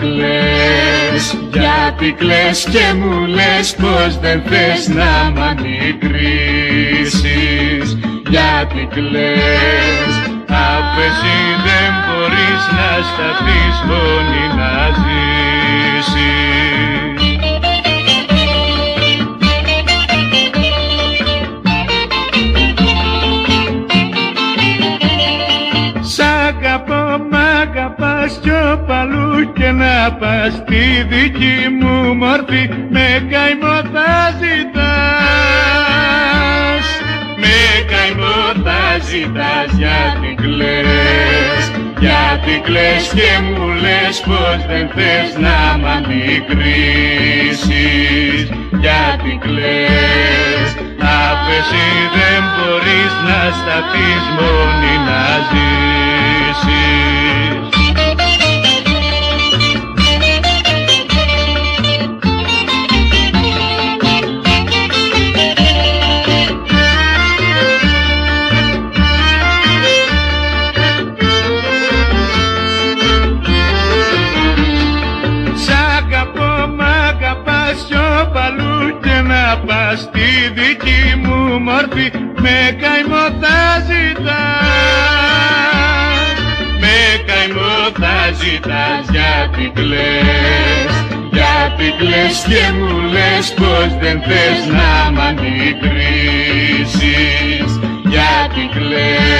κλαις, γιατί κλαις και μου λες πως δεν θες να μ' αντικρίσεις. Γιατί κλαις, αφού εσύ δεν μπορείς να σταθείς μόνη να ζήσεις αγαπάς κι παλού και να πας στη δική μου μορφή. Με καημό θα ζητάς με καημό θα ζητάς γιατί κλαις γιατί κλαις και μου λες πως δεν θες να μ' αντικρίσεις γιατί κλαις αφού εσύ δεν μπορείς να σταθείς μόνη να ζήσεις πας στη δική μου μορφή με καημό θα ζητάς. Με καημό θα ζητάς γιατί κλαις γιατί κλαις και μου λες πως δεν θες να μ' αντικρίσεις. Γιατί κλαις